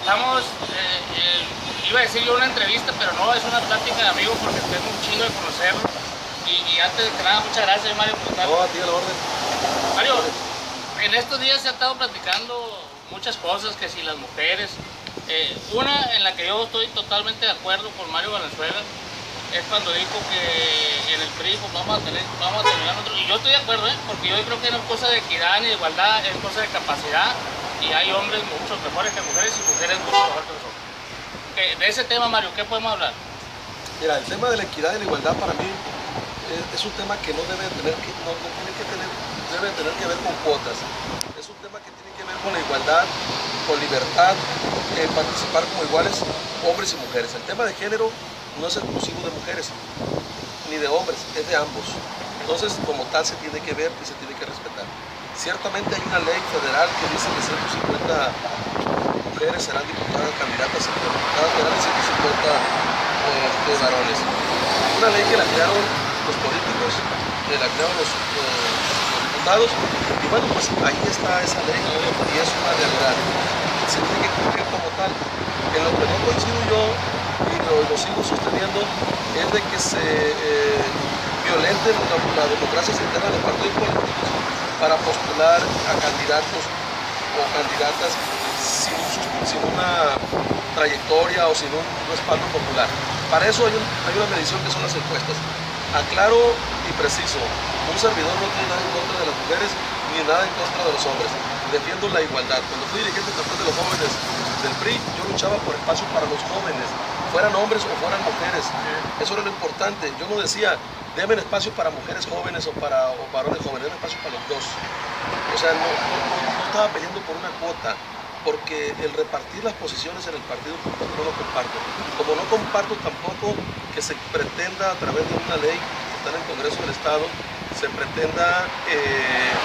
Estamos, eh, eh, iba a decir yo una entrevista, pero no, es una plática de amigos porque tengo un chingo de conocerlo. Y, y antes de que nada, muchas gracias Mario por estar. No, a ti a la orden. Mario, en estos días se ha estado platicando muchas cosas, que si las mujeres, eh, una en la que yo estoy totalmente de acuerdo con Mario Valenzuela, es cuando dijo que en el PRI pues, vamos a tener, vamos a terminar nosotros, y yo estoy de acuerdo, ¿eh? porque yo creo que no es cosa de equidad ni de igualdad, es cosa de capacidad, y hay hombres mucho mejores que mujeres y mujeres mucho mejores que nosotros. Que de ese tema, Mario, ¿qué podemos hablar? Mira, el tema de la equidad y la igualdad para mí es, un tema que no debe tener que, no tiene que tener, debe tener que ver con cuotas. Es un tema que tiene que ver con la igualdad, con libertad, eh, participar como iguales hombres y mujeres. El tema de género no es exclusivo de mujeres ni de hombres, es de ambos. Entonces, como tal, se tiene que ver y se tiene que respetar. Ciertamente hay una ley federal que dice que 150 mujeres serán diputadas, candidatas a diputadas y 150 eh, varones. Una ley que la crearon los políticos, que la crearon los, eh, diputados, y bueno, pues ahí está esa ley y es una realidad. Se tiene que cumplir como tal. En lo que no coincido yo y lo, sigo sosteniendo es de que se eh, violente la, la democracia interna de partidos políticos para postular a candidatos o candidatas sin, una trayectoria o sin un respaldo popular. Para eso hay, un- hay una medición que son las encuestas. Aclaro y preciso, un servidor no tiene nada en contra de las mujeres ni nada en contra de los hombres. Defiendo la igualdad. Cuando fui dirigente de los jóvenes del PRI, yo luchaba por espacio para los jóvenes, fueran hombres o fueran mujeres. Eso era lo importante. Yo no decía, deben espacio para mujeres jóvenes o para o varones jóvenes, deben espacio para los dos. O sea, no, no- no- no estaba peleando por una cuota, porque el repartir las posiciones en el partido no lo comparto. Como no comparto tampoco que se pretenda a través de una ley que está en el Congreso del Estado, se pretenda eh,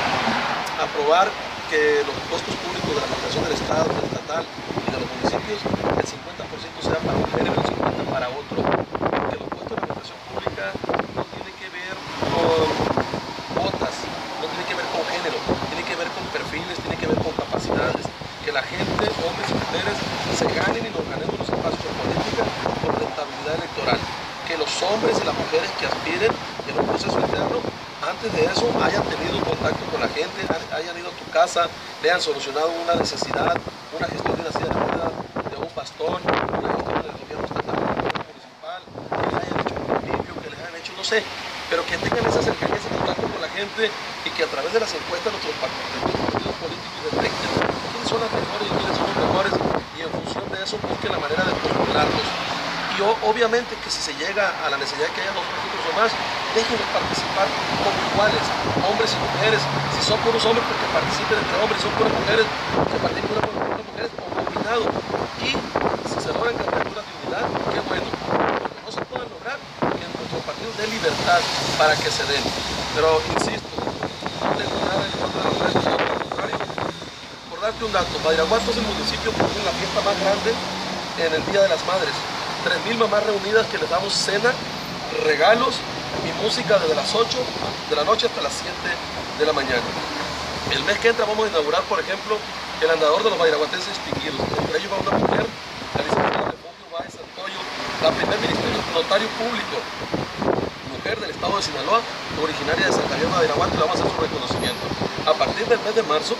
aprobar que los puestos públicos de la administración del Estado, del estatal de los municipios, el 50% sea para un y el 50% para otro. Porque los puestos de administración pública no tienen que ver con cuotas, no tiene que ver con género, tiene que ver con perfiles, tiene que ver con capacidades. Que la gente, hombres y mujeres, se ganen y nos ganemos los espacios en política por rentabilidad electoral. Que los hombres y las mujeres que aspiren en un proceso interno, antes de eso hayan tenido contacto con la gente, hayan ido a tu casa, le han solucionado una necesidad, una gestión de una silla de ruedas, gestión del gobierno estatal, del gobierno municipal, que les hayan hecho un limpio, que les hayan hecho, no sé, pero que tengan esa cercanía, ese contacto con la gente y que a través de las encuestas nuestros partidos, políticos detecten quiénes son las mejores y quiénes son los mejores y en función de eso busquen la manera de postularlos. Y obviamente que si se llega a la necesidad de que haya dos partidos o más, déjenlos participar como iguales, hombres y mujeres. Si son puros hombres, porque participen entre hombres, si son puras mujeres, que participen puras mujeres o combinado. Si se logran candidaturas de unidad, qué bueno. Lo que no se puede lograr, que nuestro partido dé libertad para que se den. Pero insisto, no tengo nada en contra de los sino al contrario. Por darte un dato, Badiraguato es el municipio que tiene la fiesta más grande en el Día de las Madres. 3.000 mamás reunidas que les damos cena, regalos y música desde las 8 de la noche hasta las 7 de la mañana. El mes que entra vamos a inaugurar, por ejemplo, el andador de los badiraguatenses distinguidos. Entre ellos va una mujer, notario público, mujer del estado de Sinaloa, originaria de San Javier Badiraguato, le vamos a hacer su reconocimiento. A partir del mes de marzo,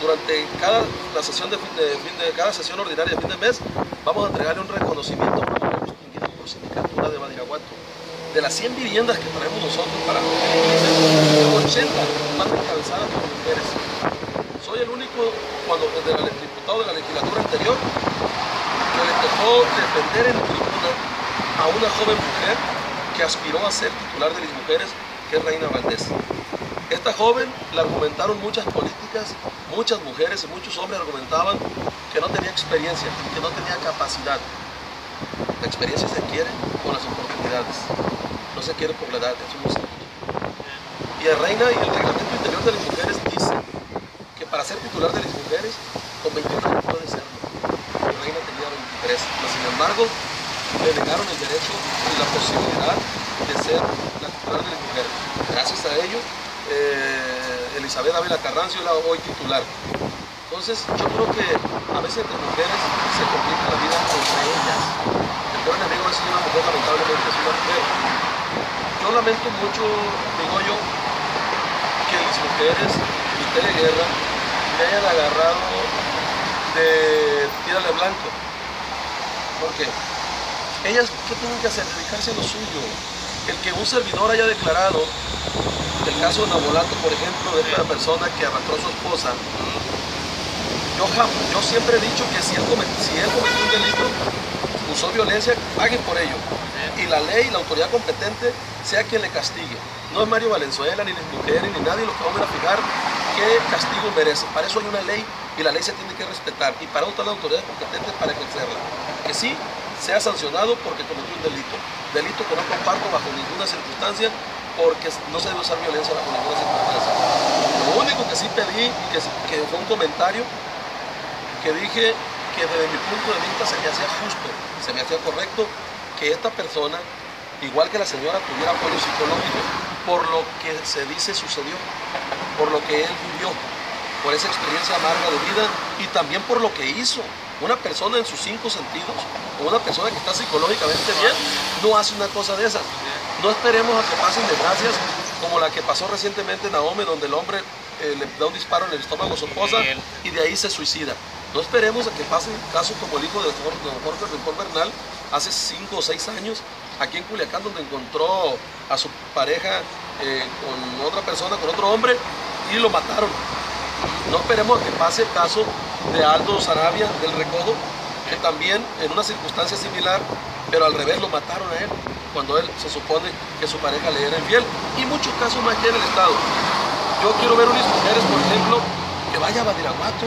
durante cada sesión de fin de, cada sesión ordinaria de fin de mes, vamos a entregarle un reconocimiento por sindicatura de Badiraguato. De las 100 viviendas que traemos nosotros para el 80 van encabezadas por mujeres. Soy el único cuando de la, diputado de la legislatura anterior que le tocó defender en a una joven mujer que aspiró a ser titular de las mujeres, que es Reina Valdés. Esta joven le argumentaron muchas políticas, muchas mujeres y muchos hombres argumentaban que no tenía experiencia, que no tenía capacidad. La experiencia se adquiere con las oportunidades, no se adquiere por la edad, es cierto. Y el Reina y el reglamento interior de las mujeres dice que para ser titular de las mujeres, con 21 años puede serlo. Reina tenía 23, pero sin embargo, le negaron el derecho y la posibilidad de ser la titular de las mujeres. Gracias a ello, eh, Elizabeth Ávila Carrancio es la hoy titular. Entonces yo creo que a veces entre mujeres se complica la vida entre ellas. El peor enemigo es una mujer, lamentablemente es una mujer. Yo lamento mucho, digo yo, que las mujeres mi teleguerra me hayan agarrado de tírale blanco. Porque ellas, ¿qué tienen que hacer? Dedicarse a lo suyo. El que un servidor haya declarado, el caso de Nabolato, por ejemplo, de esta persona que arrastró a su esposa, yo, yo siempre he dicho que si él, cometió, si él cometió un delito, usó violencia, paguen por ello. Y la ley, la autoridad competente, sea quien le castigue. No es Mario Valenzuela, ni las mujeres, ni nadie lo que vamos a fijar qué castigo merece. Para eso hay una ley y la ley se tiene que respetar. Y para eso está la autoridad competente para ejercerla. Que sí sea sancionado porque cometió un delito. Delito que no comparto bajo ninguna circunstancia porque no se debe usar violencia bajo ninguna circunstancia. Lo único que sí pedí, que, que fue un comentario, que dije que desde mi punto de vista se me hacía justo, se me hacía correcto que esta persona, igual que la señora, tuviera apoyo psicológico por lo que se dice sucedió, por lo que él vivió, por esa experiencia amarga de vida y también por lo que hizo. Una persona en sus cinco sentidos, o una persona que está psicológicamente bien, no hace una cosa de esas. No esperemos a que pasen desgracias como la que pasó recientemente en Naome, donde el hombre eh, le da un disparo en el estómago a su esposa y de ahí se suicida. No esperemos a que pasen casos como el hijo de Jorge Rincón Bernal hace cinco o seis años, aquí en Culiacán, donde encontró a su pareja eh, con otra persona, con otro hombre, y lo mataron. No esperemos a que pase el caso de Aldo Sarabia del Recodo, que también en una circunstancia similar, pero al revés lo mataron a él, cuando él se supone que su pareja le era infiel. Y muchos casos más aquí en el Estado. Yo quiero ver unas mujeres, por ejemplo, que vaya a Badiraguato,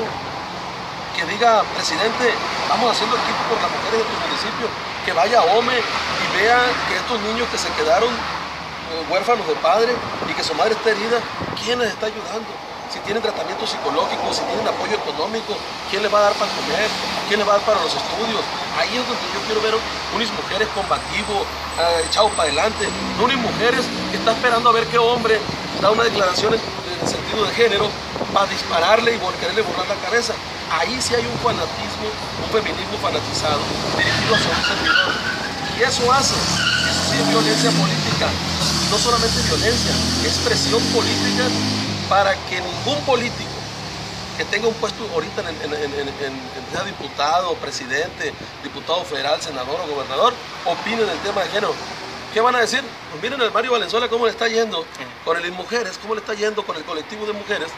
que diga, presidente, vamos haciendo equipo por las mujeres de tu municipio, que vaya a OME y vea que estos niños que se quedaron eh, huérfanos de padre y que su madre está herida, ¿quién les está ayudando? Si tienen tratamiento psicológico, si tienen apoyo económico, ¿quién les va a dar para comer? ¿Quién les va a dar para los estudios? Ahí es donde yo quiero ver unas mujeres combativos, eh, echados para adelante, no unas mujeres que están esperando a ver qué hombre da una declaración en, en sentido de género para dispararle y quererle borrar la cabeza. Ahí sí hay un fanatismo, un feminismo fanatizado, dirigido hacia un servidor. Y eso hace, eso sí es violencia política. No solamente violencia, es presión política para que ningún político que tenga un puesto ahorita en, en, en, diputado, presidente, diputado federal, senador o gobernador, opine del tema de género. ¿Qué van a decir? Pues miren el Mario Valenzuela cómo le está yendo con el Mujeres, cómo le está yendo con el colectivo de mujeres,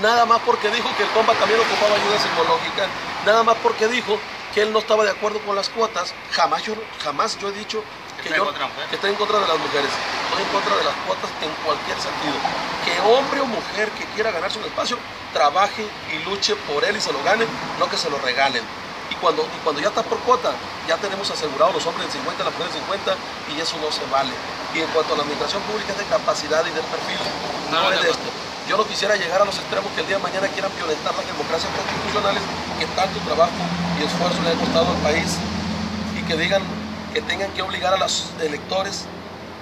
nada más porque dijo que el compa también ocupaba ayuda psicológica, nada más porque dijo que él no estaba de acuerdo con las cuotas, jamás yo, jamás yo he dicho que, yo, que estoy en contra de las mujeres, estoy en contra de las cuotas en cualquier sentido. Que hombre o mujer que quiera ganarse un espacio, trabaje y luche por él y se lo gane, no que se lo regalen. Y cuando, y cuando ya está por cuota, ya tenemos asegurado los hombres en 50, las mujeres en 50, y eso no se vale. Y en cuanto a la administración pública es de capacidad y del perfil, no, no es de esto. Yo no quisiera llegar a los extremos que el día de mañana quieran violentar las democracias constitucionales que tanto trabajo y esfuerzo le ha costado al país y que digan que tengan que obligar a los electores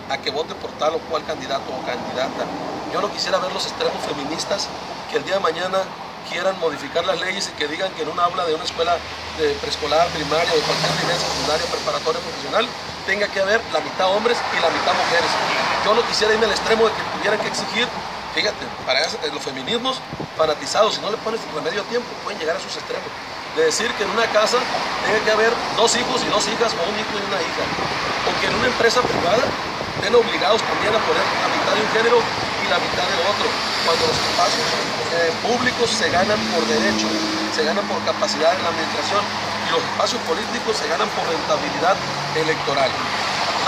a que voten por tal o cual candidato o candidata. Yo no quisiera ver los extremos feministas que el día de mañana quieran modificar las leyes y que digan que en una aula de una escuela de preescolar, primaria, de cualquier nivel secundaria, preparatoria, profesional, tenga que haber la mitad hombres y la mitad mujeres. Yo no quisiera irme al extremo de que tuvieran que exigir Fíjate, para los feminismos fanatizados, si no le pones remedio a tiempo, pueden llegar a sus extremos. De decir que en una casa tiene que haber dos hijos y dos hijas o un hijo y una hija. O que en una empresa privada estén obligados también a poner la mitad de un género y la mitad del otro. Cuando los espacios eh, públicos se ganan por derecho, se ganan por capacidad en la administración y los espacios políticos se ganan por rentabilidad electoral.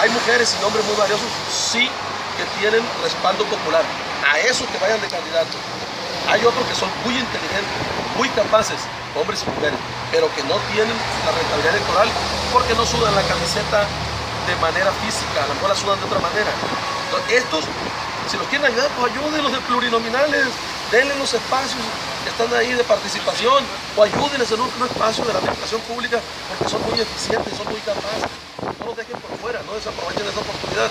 Hay mujeres y hombres muy valiosos, sí, que tienen respaldo popular a esos que vayan de candidato. Hay otros que son muy inteligentes, muy capaces, hombres y mujeres, pero que no tienen la rentabilidad electoral porque no sudan la camiseta de manera física, a lo mejor la sudan de otra manera. Entonces, estos, si los quieren ayudar, pues ayúdenlos de plurinominales, denle los espacios que están ahí de participación, o ayúdenles en un, espacio de la administración pública porque son muy eficientes, son muy capaces. No los dejen por fuera, no desaprovechen esa oportunidad.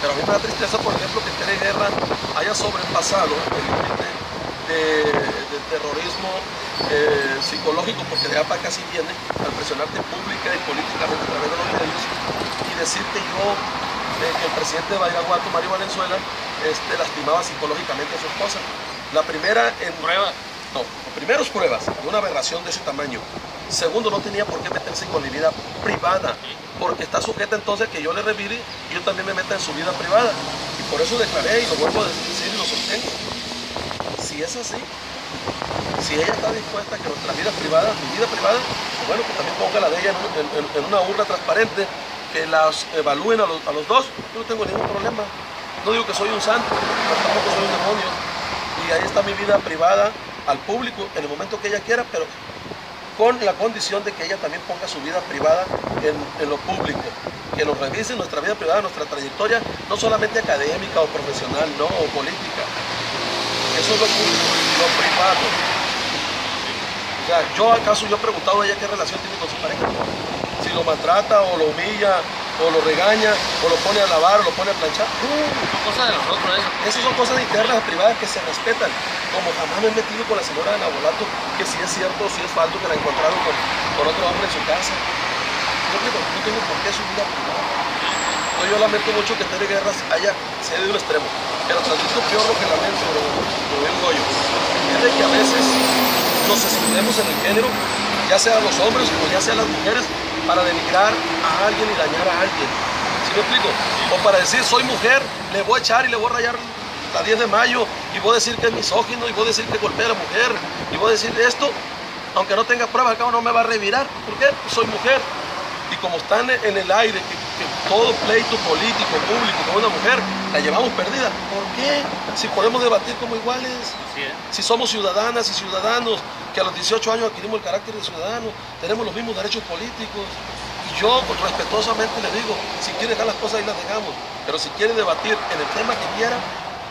Pero a mí me da tristeza, por ejemplo, que Tere Guerra haya sobrepasado el límite de, terrorismo eh, psicológico, porque de APA casi viene, al presionarte pública y políticamente a través de los medios y decirte yo eh, que el presidente de Badiraguato, Mario Valenzuela, este, lastimaba psicológicamente a su esposa. La primera en... Prueba. No, primero es pruebas de una aberración de ese tamaño. Segundo, no tenía por qué meterse con mi vida privada, porque está sujeta entonces a que yo le revire y yo también me meta en su vida privada. Y por eso declaré y lo vuelvo a decir y lo sostengo. Si es así, si ella está dispuesta a que nuestra vida privada, mi vida privada, bueno, que también ponga la de ella en una urna transparente, que las evalúen a los, a los dos, yo no tengo ningún problema. No digo que soy un santo, pero tampoco soy un demonio. Y ahí está mi vida privada al público en el momento que ella quiera, pero con la condición de que ella también ponga su vida privada en, en lo público, que nos revise nuestra vida privada, nuestra trayectoria, no solamente académica o profesional, no, o política. Eso es lo público, lo privado. O sea, yo acaso yo he preguntado a ella qué relación tiene con su pareja. Si lo maltrata o lo humilla o lo regaña o lo pone a lavar o lo pone a planchar. No, Son cosas de nosotros eso. esas son cosas internas, privadas, que se respetan. Como jamás me he metido con la señora de Nabolato, que si es cierto o si es falso que la encontraron con, con otro hombre en su casa. Yo digo, no tengo por qué su vida privada. Yo lamento mucho que Tere Guerras haya cedido un extremo. Pero tantito peor lo que lamento, pero lo bien Goyo, es de que a veces nos escondemos en el género, ya sea los hombres o ya sea las mujeres, para denigrar a alguien y dañar a alguien. ¿Sí me explico? O para decir, soy mujer, le voy a echar y le voy a rayar la 10 de mayo y voy a decir que es misógino y voy a decir que golpea a la mujer y voy a decir esto, aunque no tenga pruebas, acá no me va a revirar. ¿Por qué? Pues soy mujer. Y como están en el aire, que todo pleito político, público con una mujer, la llevamos perdida. ¿Por qué? Si podemos debatir como iguales Así es. si somos ciudadanas y ciudadanos que a los 18 años adquirimos el carácter de ciudadano, tenemos los mismos derechos políticos. Y yo pues, respetuosamente le digo, si quiere dejar las cosas ahí las dejamos, pero si quiere debatir en el tema que quiera,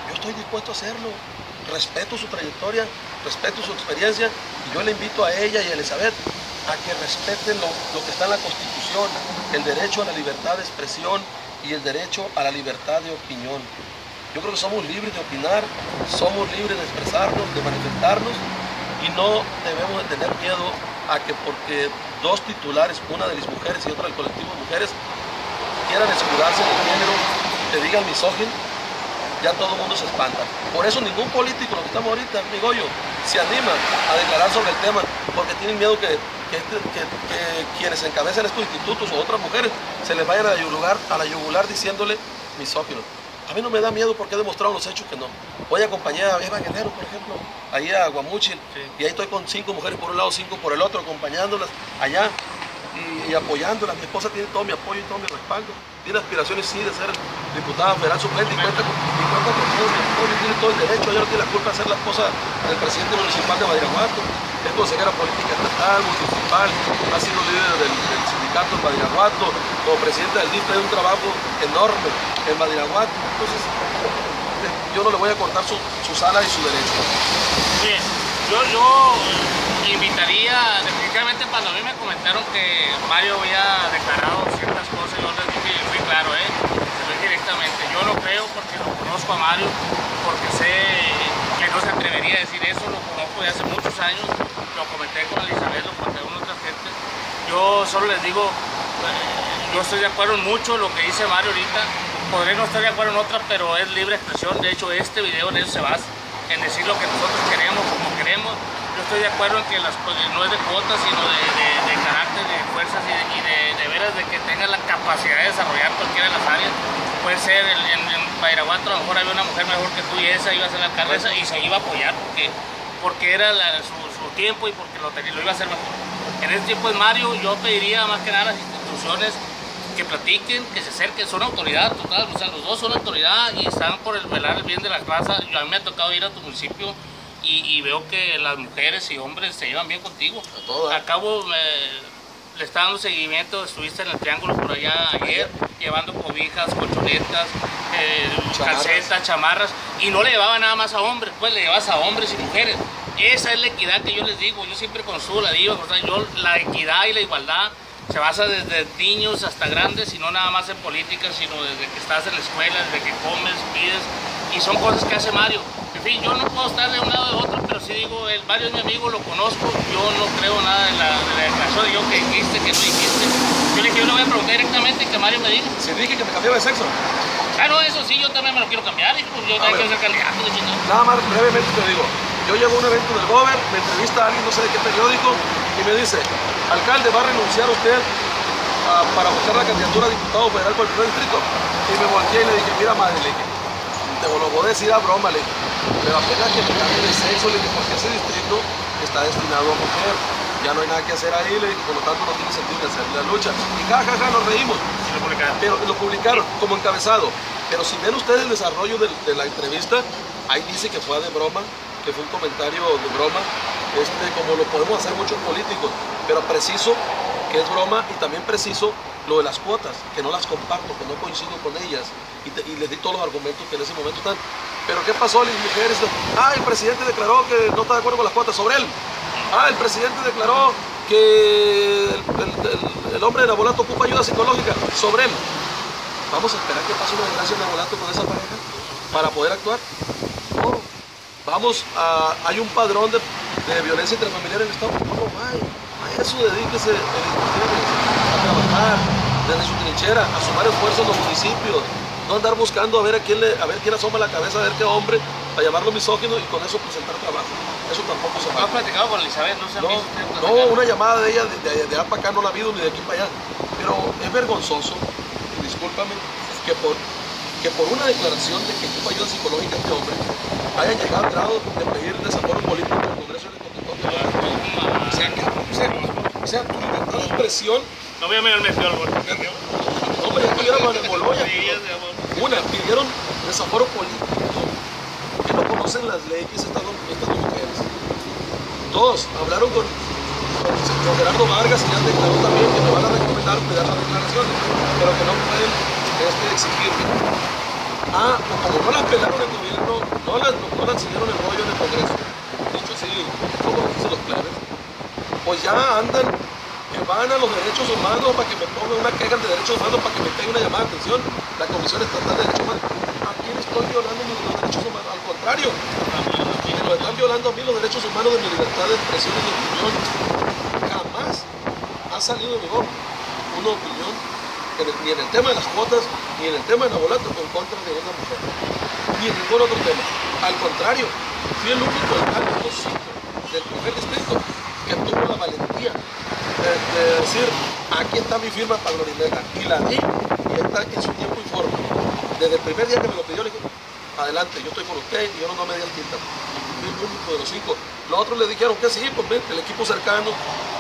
yo estoy dispuesto a hacerlo. Respeto su trayectoria, respeto su experiencia y yo le invito a ella y a Elizabeth a que respeten lo, que está en la Constitución, el derecho a la libertad de expresión y el derecho a la libertad de opinión. Yo creo que somos libres de opinar, somos libres de expresarnos, de manifestarnos y no debemos de tener miedo a que porque dos titulares, una de las mujeres y otra del colectivo de mujeres, quieran escudarse en el género, te digan misógino, ya todo el mundo se espanta. Por eso ningún político, lo que estamos ahorita, mi Goyo, se anima a declarar sobre el tema, porque tienen miedo que, que que- que quienes encabezan estos institutos o otras mujeres se les vayan a la yugular, a la yugular diciéndole misógino. A mí no me da miedo porque he demostrado los hechos que no. Hoy acompañé a Eva Guerrero, por ejemplo, ahí a Guamuchil, Sí. y ahí estoy con cinco mujeres por un lado, cinco por el otro, acompañándolas allá y, y apoyándolas. Mi esposa tiene todo mi apoyo y todo mi respaldo. Tiene aspiraciones, sí, de ser diputada federal suplente y cuenta, con, y cuenta con todo mi apoyo, tiene todo el derecho. Ella no tiene la culpa de ser la esposa del presidente municipal de Badiraguato. Consejera política estatal, municipal, ha sido líder del, sindicato en Badiraguato, como presidenta del DIF, tiene un trabajo enorme en Badiraguato. Entonces, yo no le voy a cortar su, su sala y su derecho. Bien, yo, yo eh, invitaría, definitivamente cuando a mí me comentaron que Mario había declarado ciertas cosas, yo les dije, fui claro, ¿eh? Se directamente. Yo lo creo porque lo conozco a Mario, porque sé que no se atrevería a decir eso, lo conozco de hace muchos años, lo comenté con Elizabeth, lo comenté con otras gentes. Yo solo les digo, eh, yo estoy de acuerdo en mucho lo que dice Mario ahorita, podré no estar de acuerdo en otra, pero es libre expresión, de hecho este video en eso se basa, en decir lo que nosotros queremos, como queremos. Yo estoy de acuerdo en que las, co- no es de cuotas, sino de, de- de carácter, de fuerzas y, de, y de- veras de que tenga la capacidad de desarrollar cualquiera de las áreas. Puede ser, en, en Badiraguato a lo mejor había una mujer mejor que tú y esa iba a ser la alcaldesa y se iba a apoyar porque, porque era la- su, su tiempo y porque lo, tenía- lo iba a hacer mejor. En este tiempo es Mario, yo pediría más que nada a las instituciones que platiquen, que se acerquen, son autoridad total, o sea, los dos son autoridad y están por el velar el bien de la raza. Yo, a mí me ha tocado ir a tu municipio y, y veo que las mujeres y hombres se llevan bien contigo. A todo, ¿eh? Acabo, me- le está dando seguimiento, estuviste en el triángulo por allá ayer, llevando cobijas, colchonetas, eh, Chamarras. calcetas, chamarras, y no le llevaba nada más a hombres, pues le llevas a hombres y mujeres. Esa es la equidad que yo les digo, yo siempre consulo, la digo, o sea, yo, la equidad y la igualdad se basa desde niños hasta grandes y no nada más en política, sino desde que estás en la escuela, desde que comes, y son cosas que hace Mario. fin, yo no puedo estar de un lado de otro, pero sí digo, el Mario es mi amigo, lo conozco, yo no creo nada de la, de la declaración de yo que dijiste, que no dijiste. Yo le dije, yo le voy a preguntar directamente y que Mario me diga. Si dije que me cambiaba de sexo. Claro, eso sí, yo también me lo quiero cambiar, hijo, yo también quiero ser candidato de. Nada más brevemente te digo, yo llego a un evento del Gober, me entrevista a alguien, no sé de qué periódico, y me dice, alcalde, ¿va a renunciar usted a- para buscar la candidatura a diputado federal por el primer distrito? Y me volteé y le dije, mira madre, le dije, te lo voy a decir a broma, le pero apenas que me cambie de sexo, le dije, porque ese distrito está destinado a mujer. Ya no hay nada que hacer ahí, le dije, por lo tanto no tiene sentido de hacer la lucha. Y jajaja, nos reímos. Lo publicaron. Pero lo publicaron como encabezado. Pero si ven ustedes el desarrollo del- de, la entrevista, ahí dice que fue de broma, que fue un comentario de broma, este, como lo podemos hacer muchos políticos, pero preciso que es broma y también preciso lo de las cuotas, que no las comparto, que no coincido con ellas y, les di todos los argumentos que en ese momento están. Pero ¿qué pasó, las mujeres? Ah, el presidente declaró que no está de acuerdo con las cuotas sobre él. Ah, el presidente declaró que el, el- hombre de Nabolato ocupa ayuda psicológica sobre él. Vamos a esperar que pase una desgracia en Nabolato con esa pareja para poder actuar. No. Vamos a. Hay un padrón de, de violencia intrafamiliar en el Estado. No lo hay. A eso dedíquese ustedes, a trabajar desde su trinchera, a sumar esfuerzos en los municipios. No andar buscando a ver a quién le, a ver quién asoma la cabeza, a ver qué hombre, para llamarlo misógino y con eso presentar trabajo. Eso tampoco se ¿No va. has platicado con Elizabeth? No se No, no, una llamada de ella de, de, para acá no la ha habido ni de aquí para allá. Pero es vergonzoso, y discúlpame, que por, que por una declaración de que ocupa ayuda psicológica este hombre haya llegado al grado de pedir desaforo político al Congreso no. O sea, que- o sea, o sea, tu libertad de expresión, No voy a mirar el mejor, güey. hombre. Sí, ya sé, amor. Una, pidieron desaforo político, que no conocen las leyes estas estas mujeres. Dos, hablaron con, con, Gerardo Vargas y ya declaró también que me van a recomendar cuidar las declaraciones, pero que no pueden este, exigirme. Ah, como no las pelaron el gobierno, no las, no las siguieron el rollo en el Congreso, dicho así, como dicen los plebes, pues ya andan van a los derechos humanos para que me pongan una queja de derechos humanos para que me pegue una llamada de atención la Comisión Estatal de Derechos Humanos. ¿A quién estoy violando mis derechos humanos? Al contrario, me lo están violando a mí los derechos humanos de mi libertad de expresión y de opinión. Jamás ha salido de boca una opinión ni en el tema de las cuotas, ni en el tema de Nabolato en contra de una mujer, ni en ningún otro tema. Al contrario, fui el único alcalde del primer distrito que tuvo la valentía de, de decir, aquí está mi firma para Glorineta, y la di, y está en su tiempo y forma. Desde el primer día que me lo pidió, le dije, adelante, yo estoy con usted y yo no, no me di el tinta. Fui el único de los cinco. Los otros le dijeron que sí, pues ven, el equipo cercano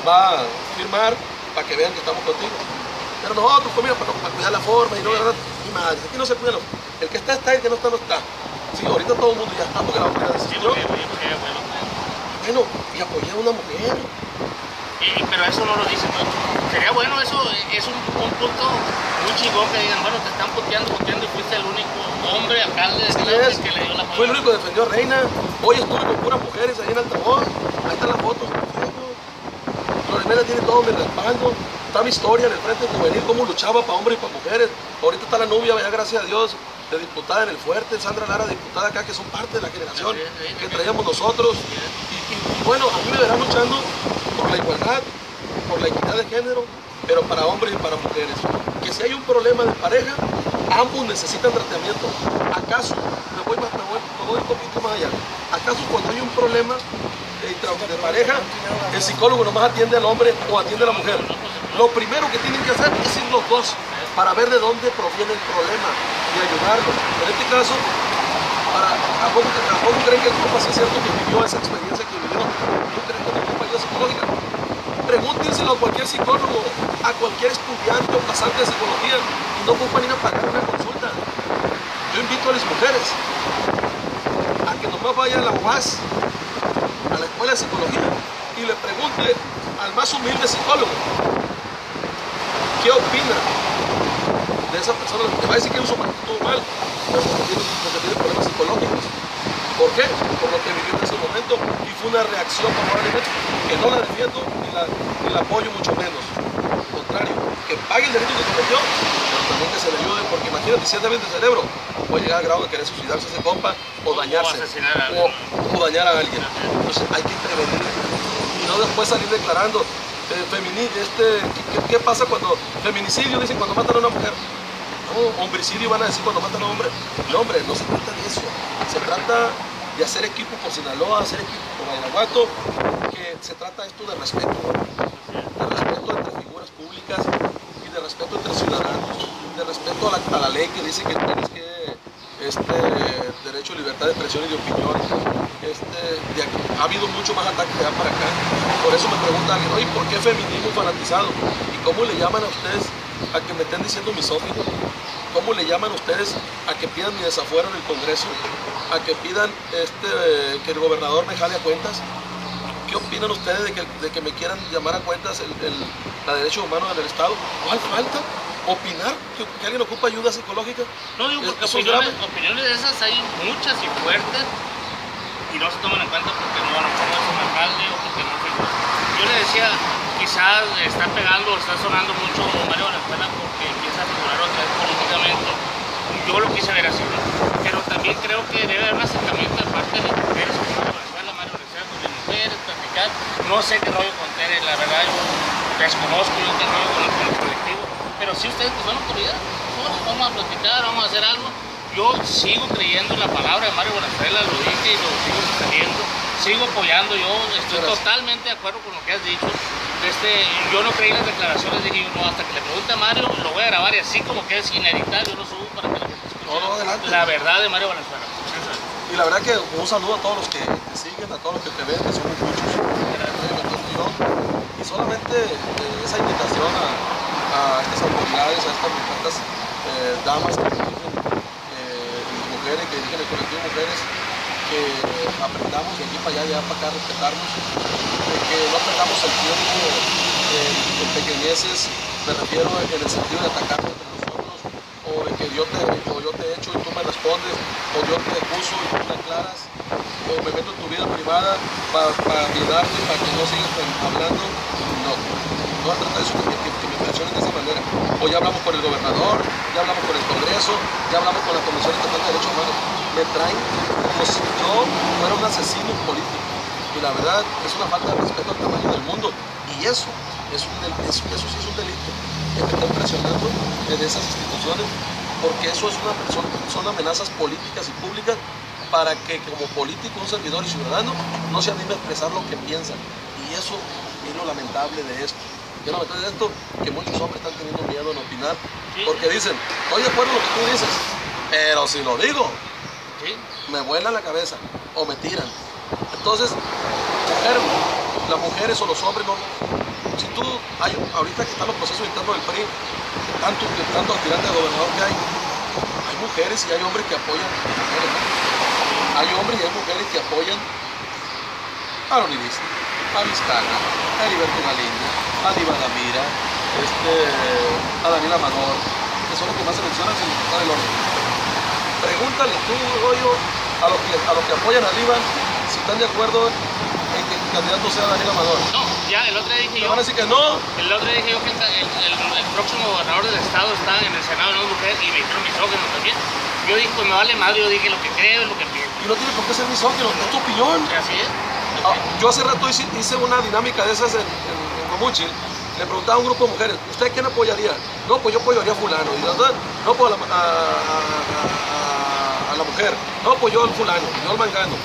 va a firmar para que vean que estamos contigo. Pero nosotros, pues mira, para, para cuidar la forma y no, ¿verdad? Ni madre, aquí no se cuida. El que está, está, el que no está, no está. Sí, ahorita todo el mundo ya está porque la mujer decidió. porque, porque, bueno, Bueno, y apoyé a una mujer. Y- pero eso no lo dice mucho. Sería bueno, eso es un, un punto muy chingón que digan, bueno, te están puteando, puteando y fuiste el único hombre alcalde de es. que le dio la Fue el único que defendió a Reina. Hoy estuve con puras mujeres ahí en Altavoz. Ahí están las fotos. Florimena tiene todo mi respaldo. Está mi historia en el frente juvenil, cómo luchaba para hombres y para mujeres. Ahorita está la novia, ya gracias a Dios, de diputada en el fuerte. Sandra Lara, diputada acá, que son parte de la generación Sí, sí, sí. que traíamos nosotros. Y, y, bueno, a mí me verán luchando por la igualdad, por la equidad de género, pero para hombres y para mujeres. Que si hay un problema de pareja, ambos necesitan tratamiento. ¿Acaso, me voy, más- me voy, me voy un poquito más allá, acaso cuando hay un problema de, pareja, el psicólogo nomás atiende al hombre o atiende a la mujer? Lo primero que tienen que hacer es ir los dos para ver de dónde proviene el problema y ayudarlos. En este caso, para, ¿a, poco, ¿a poco creen que el compa es cierto que vivió esa experiencia que vivió? ¿No creen que no Pregúntenselo a cualquier psicólogo, a cualquier estudiante o pasante de psicología y no ocupan ir a pagar una consulta. Yo invito a las mujeres a que nomás vayan a la UAS, a la escuela de psicología, y le pregunte al más humilde psicólogo qué opina de esa persona. Te va a decir que hizo todo mal, porque tiene problemas psicológicos. ¿Por qué? Por lo que vivió en ese momento y fue una reacción probablemente que no la defiendo ni la, ni la apoyo mucho menos. Al contrario, que pague el derecho que cometió, pero también que se le ayude, porque imagínate si es débil de cerebro, puede llegar al grado de querer suicidarse ese compa o dañarse. O, o, dañar a alguien. Entonces hay que prevenir y no después salir declarando. Eh, este, ¿qué, pasa cuando feminicidio dicen cuando matan a una mujer? No, homicidio van a decir cuando matan a un hombre. No, hombre, no se trata de eso. Se trata de hacer equipo por Sinaloa, hacer equipo por Guanajuato, que se trata esto de respeto, de respeto entre figuras públicas y de respeto entre ciudadanos, de respeto a la, ley que dice que tienes que este derecho a libertad de expresión y de opinión. Este, ha habido mucho más ataques de allá para acá. Por eso me pregunta alguien, oye, ¿por qué feminismo fanatizado? ¿Y cómo le llaman a ustedes a que me estén diciendo misógino? ¿Cómo le llaman a ustedes a que pidan mi desafuero en el Congreso? a que pidan este, que el gobernador me jale a cuentas. ¿Qué opinan ustedes de que, de que me quieran llamar a cuentas el, el, la derechos humanos en el Estado? ¿Cuál falta? ¿Opinar? ¿Que, alguien ocupa ayuda psicológica? No, digo, porque opiniones, opiniones, de esas hay muchas y fuertes y no se toman en cuenta porque no, no es un alcalde o porque no Yo le decía, quizás está pegando, está sonando mucho Mario Valenzuela porque empieza a figurar otra vez políticamente. Yo lo quise ver así, pero también creo que debe haber un acercamiento de parte de las mujeres con Venezuela, Mario Venezuela con las mujeres, platicar. No sé qué rollo con Tere, la verdad, yo desconozco yo qué rollo con el, colectivo, pero si ustedes que son autoridades, vamos a platicar, vamos a hacer algo. Yo sigo creyendo en la palabra de Mario Venezuela, lo dije y lo sigo sosteniendo, sigo apoyando, yo estoy totalmente de acuerdo con lo que has dicho. Este, yo no creí las declaraciones, dije yo no, hasta que le pregunte a Mario, lo voy a grabar y así como que es sin editar, yo lo subo para que la la verdad de Mario Valenzuela. Y la verdad que un saludo a todos los que te siguen, a todos los que te ven, que son muchos. Y solamente eh, esa invitación a, estas autoridades, a estas, eh, damas que dirigen, eh, mujeres, que dirigen el colectivo de mujeres, que aprendamos de aquí para allá, de allá para acá, respetarnos, que no perdamos el tiempo en pequeñeces, me refiero en el sentido de atacarnos entre nosotros, o de que yo te, yo te echo y tú me respondes, o yo te acuso y tú me aclaras, o me meto en tu vida privada para pa ayudarte, para que no sigas hablando. No, no se trata de eso, que, que, me presionen de esa manera. O ya hablamos con el gobernador, ya hablamos con el Congreso, ya hablamos con la Comisión Estatal de Derechos Humanos. Me traen como si yo fuera un asesino político. Y la verdad es una falta de respeto al tamaño del mundo. Y eso, es un, eso, eso sí es un delito que me están presionando desde esas instituciones, porque eso es una, son, son amenazas políticas y públicas para que como político, un servidor y ciudadano no se anime a expresar lo que piensan. Y eso es lo lamentable de esto. Es lo lamentable de esto que muchos hombres están teniendo miedo en opinar, porque dicen, estoy de acuerdo con lo que tú dices, pero si lo digo, me vuelan la cabeza o me tiran. Entonces, las mujeres o los hombres no, si tú, hay, ahorita que están los procesos internos del PRI, tanto, tanto aspirantes a gobernador que hay, hay mujeres y hay hombres que apoyan mujeres. Hay hombres y hay mujeres que apoyan a Leonidista, a Vizcarra, a Heriberto Galindo, a Diva Damira, este, a Daniel Amador, que son los que más se mencionan sin importar el orden. Pregúntale tú, rollo, a los que, a los que apoyan a Diva si están de acuerdo en que el candidato sea Daniel Amador. No, ya el otro día dije yo. van a decir que no? El otro día dije yo que el, el, próximo gobernador del estado está en el Senado de una mujer y me dijeron misógino también. Yo dije, pues me vale madre, yo dije lo que creo, lo que pienso. Y no tiene por qué ser misógino, es tu opinión. Así es. Ah, yo hace rato hice, hice, una dinámica de esas en, en, en Le preguntaba a un grupo de mujeres, ¿usted quién apoyaría? No, pues yo apoyaría a fulano. Y verdad, no, pues a la, a, a, a la mujer. No, pues yo al fulano, yo al mangano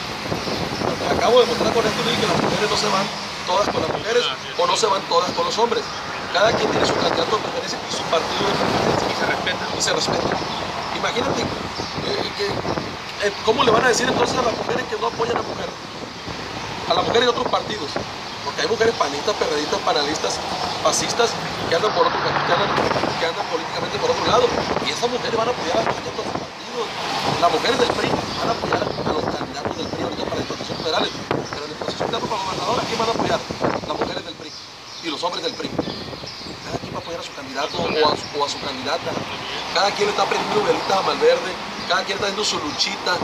acabo de mostrar con esto que las mujeres no se van todas con las mujeres o no se van todas con los hombres. Cada quien tiene su candidato de preferencia y su partido de preferencia. Y se respeta. Y se respeta. Imagínate eh, que, eh, cómo le van a decir entonces a las mujeres que no apoyan a la mujer. A la mujer y otros partidos. Porque hay mujeres panistas, periodistas, panelistas, fascistas que andan por otro que andan, que andan políticamente por otro lado. Y esas mujeres van a apoyar a los candidatos Las mujeres del PRI van a apoyar a los candidatos del PRI ahorita para diputaciones federales. Pero en proceso interno para gobernador, ¿a quién van a apoyar? Las mujeres del PRI y los hombres del PRI. Cada quien va a apoyar a su candidato o a, su candidata. Cada quien está prendiendo velitas a Malverde, cada quien está haciendo su luchita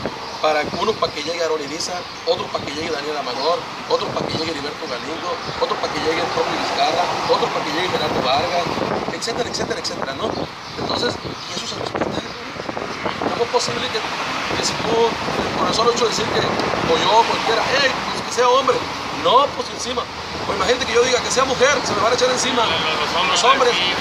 para unos para que llegue Aaron Iriza, otros para que llegue Daniel Amador, otros para que llegue Heriberto Galindo, otros para que llegue el propio Vizcarra, otros para que llegue Gerardo Vargas, etc. etcétera, etcétera, etcétera, ¿no? Entonces, y eso se. ¿No? ¿Cómo es posible que, que si tú, por el solo hecho de decir que, o yo, cualquiera, hey, pues que sea hombre, no, pues encima. O imagínate que yo diga que sea mujer, se me van a echar encima. Los, hombres. Los hombres. aquí,